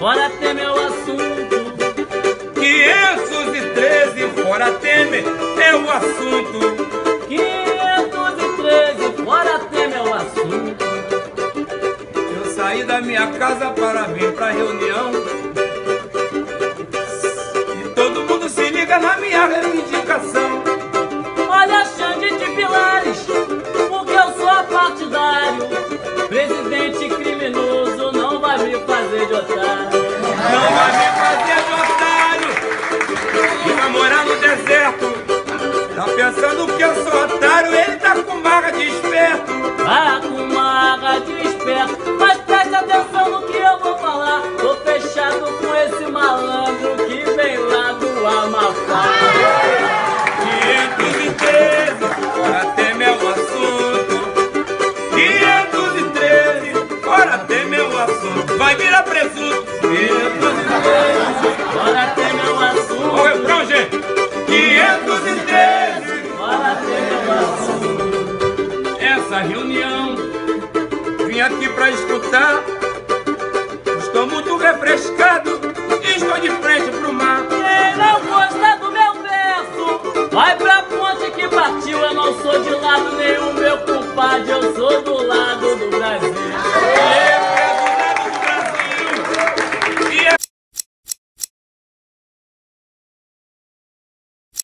fora Temer é o assunto. 513, fora Temer é o assunto. 513, fora Temer é o assunto. Eu saí da minha casa para vir pra reunião. E todo mundo se liga na minha reivindicação. Olha, Xande de Pilares, porque eu sou partidário. Presidente fazer de otário. Não vai me fazer de otário. E vai morar no deserto. Tá pensando que eu sou otário, ele tá com marra de esperto. Jesus, quinhentos bora ter meu assunto. Olha o refrão, gente. Quinhentos e bora ter meu assunto. Essa reunião, vim aqui pra escutar. Estou muito refrescado, e estou de frente pro mar. Quem não gosta do meu verso, vai pra ponte que partiu. Eu não sou de lado nenhum, meu compadre, eu sou do lado do Brasil.